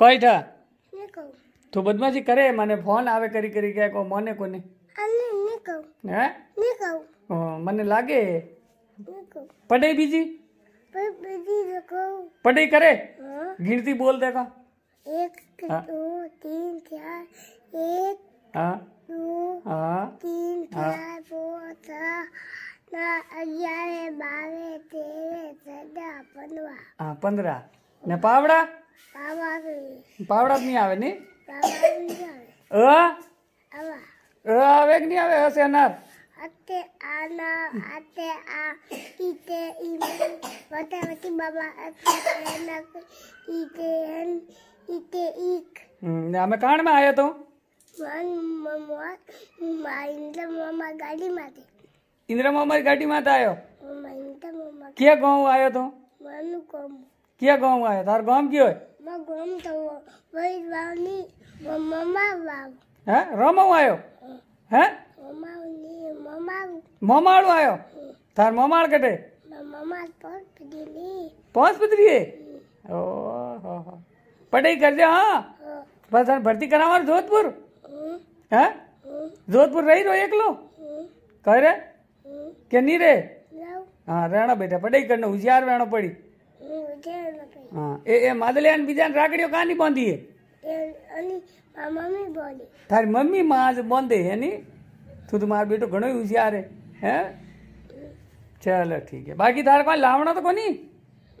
કોઈ થા નહીં કહું તું બદમાશી કરે મને ફોન આવે કરી કરી કે કો મને કોને અને નહીં કહું હે નહીં કહું હં, મને લાગે નહીં કહું પઢાઈ બીજી પણ બીજી તો કહું પઢાઈ કરે હા ગીણતી બોલ દેખો એક હા. દો तीन चार एक હા दो હા तीन હા. चार पाँच छः ना अग्यारह बारह तेरह चौदह पंद्रह હા પંદરા ને પાવડા નહીં આવે ને આવે કે નહીં આવે? હશે અનાર. આ ઈતે ઈમે વતાવતી ઈક. અમે કાણમાં તો? મન ઇન્દ્ર મમ્મા ગાડી માં ઇન્દ્ર મમ્મા ગાડી માં આયો? મમ્મા કે ગામ આવ્યો તો? મન ગામ. किया गाँव आया तार गाँव की होय मैं गाँव तो वही वाली वो मम्मा वाव हैं? रामो आयो? हैं? मम्मा नी मम्मा मम्माड़ आयो? तो तार मम्माड़ कटे? मम्मा पास पदरी पास पदरी है ओ पढ़ाई कर जा हाँ? बस भर्ती करावा जोधपुर? हाँ। हैं। हाँ। जोधपुर रही रो एकलो? कह रे? क्या नहीं रे? हाँ रहना बेटा पढ़ाई करना होशियार रहना पड़ी। હા એ એ માદલિયાને બીજાને રાખડીઓ કાની બાંધીએ અને મમ્મી બોલી તારી મમ્મી માં આજ બાંધે હે ની તું તો મારો બેટો ઘણો હોશિયાર હે હે ચાલો ઠીક હે બાકી તારે કોઈ લાવણો તો કોની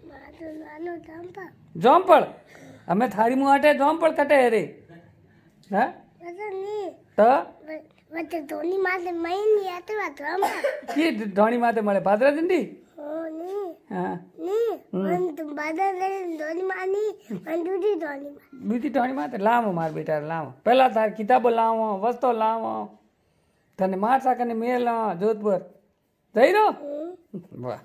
મારું નાનું ચંપા જોમપળ અમે થારી મું હાટે જોમપળ કટે રે હે બધા ની તો વચ્ચે ધોની માથે મહિની અથવા ચંપા કી ધોણી માથે મળે ભાદરા દિંડી હો બીજી ટોણીમાં તો લાવો માર બેટા લાવો. પેલા તાર કિતાબો લાવો વસ્તો લાવો. તને માર સાકરને મેલ જોધપુર. જઈ રહ્યો? વાહ.